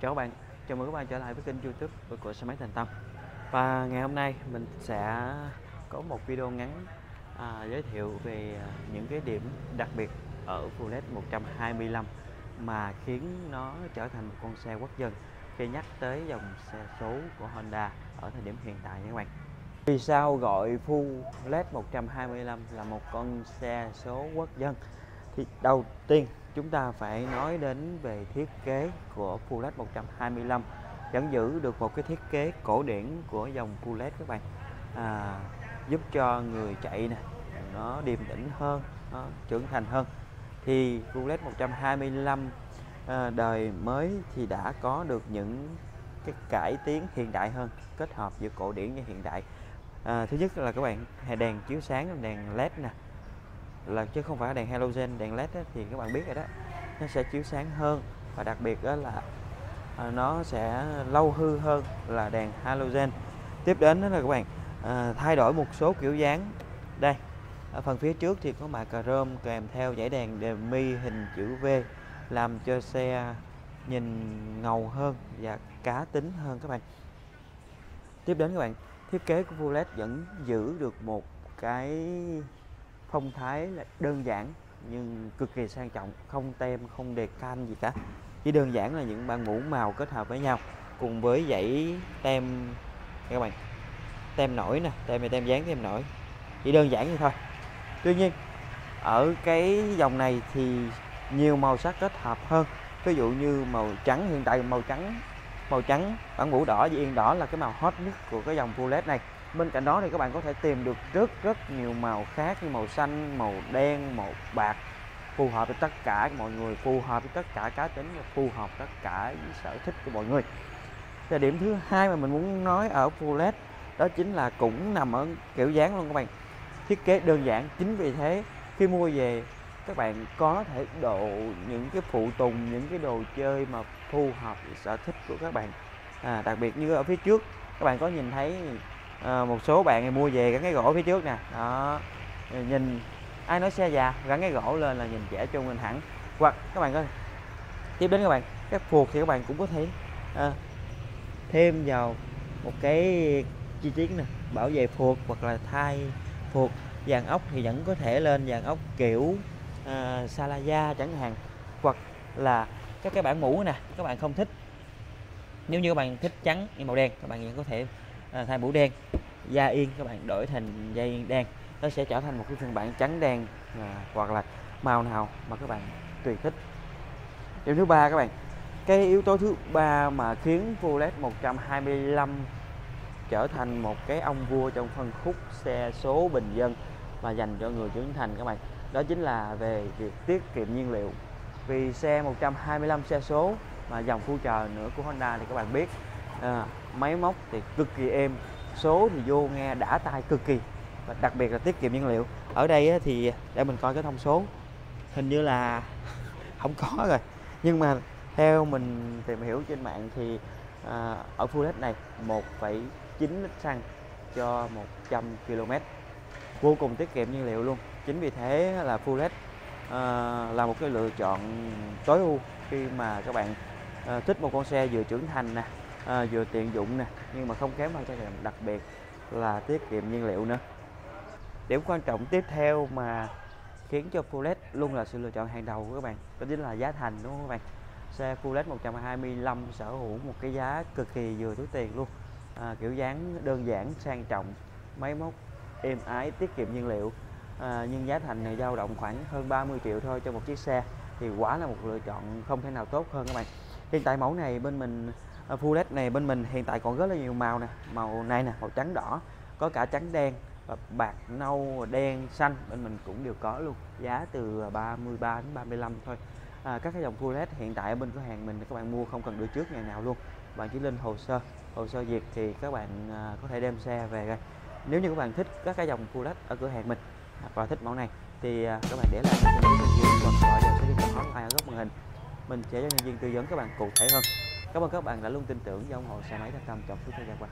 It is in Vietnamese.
Chào các bạn, chào mừng các bạn trở lại với kênh youtube của xe máy Thành Tâm. Và ngày hôm nay mình sẽ có một video ngắn à, giới thiệu về những cái điểm đặc biệt ở Fulet 125 mà khiến nó trở thành một con xe quốc dân khi nhắc tới dòng xe số của Honda ở thời điểm hiện tại nha các bạn. Vì sao gọi Fulet 125 là một con xe số quốc dân? Thì đầu tiên chúng ta phải nói đến về thiết kế của Pulet 125 vẫn giữ được một cái thiết kế cổ điển của dòng Pulet các bạn. À, giúp cho người chạy nè nó điềm tĩnh hơn nó trưởng thành hơn. Thì Pulet 125 à, đời mới thì đã có được những cái cải tiến hiện đại hơn kết hợp giữa cổ điển và hiện đại. À, thứ nhất là các bạn đèn chiếu sáng đèn led nè là chứ không phải đèn halogen đèn led ấy, thì các bạn biết rồi đó. Nó sẽ chiếu sáng hơn và đặc biệt đó là à, nó sẽ lâu hư hơn là đèn halogen. Tiếp đến đó là các bạn à, thay đổi một số kiểu dáng. Đây ở phần phía trước thì có mạ cà rơm kèm theo dãy đèn đèn mi hình chữ V làm cho xe nhìn ngầu hơn và cá tính hơn các bạn. Tiếp đến các bạn thiết kế của Full LED vẫn giữ được một cái phong thái là đơn giản nhưng cực kỳ sang trọng, không tem, không đề can gì cả. Chỉ đơn giản là những bạn mũ màu kết hợp với nhau, cùng với dãy tem các bạn, tem nổi nè, tem này, tem dán tem nổi. Chỉ đơn giản như thôi. Tuy nhiên, ở cái dòng này thì nhiều màu sắc kết hợp hơn. Ví dụ như màu trắng, hiện tại màu trắng màu trắng bản mũ đỏ và yên đỏ là cái màu hot nhất của cái dòng full led này. Bên cạnh đó thì các bạn có thể tìm được rất rất nhiều màu khác như màu xanh, màu đen, màu bạc, phù hợp với tất cả mọi người, phù hợp với tất cả cá tính và phù hợp tất cả với sở thích của mọi người. Và điểm thứ hai mà mình muốn nói ở full led đó chính là cũng nằm ở kiểu dáng luôn các bạn. Thiết kế đơn giản, chính vì thế khi mua về, các bạn có thể độ những cái phụ tùng, những cái đồ chơi mà phù hợp với sở thích của các bạn. À, đặc biệt như ở phía trước các bạn có nhìn thấy à, một số bạn mua về gắn cái gỗ phía trước nè. Đó nhìn ai nói xe già gắn cái gỗ lên là nhìn trẻ trung lên hẳn. Hoặc các bạn ơi tiếp đến các bạn các phuộc thì các bạn cũng có thể à, thêm vào một cái chi tiết nè bảo vệ phuộc hoặc là thay phuộc dàn ốc thì vẫn có thể lên dàn ốc kiểu à, Salaya chẳng hạn hoặc là các cái bản mũ nè các bạn không thích. Nếu như các bạn thích trắng như màu đen các bạn có thể à, thay mũ đen. Da yên các bạn đổi thành dây đen. Nó sẽ trở thành một cái phiên bản trắng đen à, hoặc là màu nào mà các bạn tùy thích. Điểm thứ ba các bạn cái yếu tố thứ ba mà khiến Volet 125 trở thành một cái ông vua trong phân khúc xe số bình dân và dành cho người trưởng thành các bạn đó chính là về việc tiết kiệm nhiên liệu vì xe 125 xe số mà dòng future nữa của Honda thì các bạn biết. À, máy móc thì cực kỳ êm số thì vô nghe đã tai cực kỳ. Và đặc biệt là tiết kiệm nhiên liệu. Ở đây thì để mình coi cái thông số hình như là không có rồi. Nhưng mà theo mình tìm hiểu trên mạng thì à, ở Full hết này 1,9 lít xăng cho 100 km vô cùng tiết kiệm nhiên liệu luôn. Chính vì thế là Full hết à, là một cái lựa chọn tối ưu khi mà các bạn à, thích một con xe vừa trưởng thành nè à, vừa tiện dụng nè nhưng mà không kém hơn cho đặc biệt là tiết kiệm nhiên liệu nữa. Điểm quan trọng tiếp theo mà khiến cho Full LED luôn là sự lựa chọn hàng đầu của các bạn đó chính là giá thành đúng không các bạn? Xe Full LED 125 sở hữu một cái giá cực kỳ vừa túi tiền luôn à, kiểu dáng đơn giản sang trọng máy móc êm ái tiết kiệm nhiên liệu à, nhưng giá thành này dao động khoảng hơn 30 triệu thôi cho một chiếc xe thì quả là một lựa chọn không thể nào tốt hơn các bạn. Hiện tại mẫu này bên mình à, Full LED này bên mình hiện tại còn rất là nhiều màu nè màu này nè màu trắng đỏ có cả trắng đen và bạc nâu đen xanh bên mình cũng đều có luôn giá từ à, 33 đến 35 thôi. À, các cái dòng Full LED hiện tại ở bên cửa hàng mình các bạn mua không cần đưa trước ngày nào luôn bạn chỉ lên hồ sơ hồ sơ duyệt thì các bạn à, có thể đem xe về rồi nếu như các bạn thích các cái dòng Full LED ở cửa hàng mình và thích mẫu này. Thì à, các bạn để lại cho mình hoặc gọi vào số điện thoại hotline ở góc màn hình. Mình sẽ cho nhân viên tư vấn các bạn cụ thể hơn. Cảm ơn các bạn đã luôn tin tưởng và ủng hộ xe máy thành tâm trong suốt thời gian qua.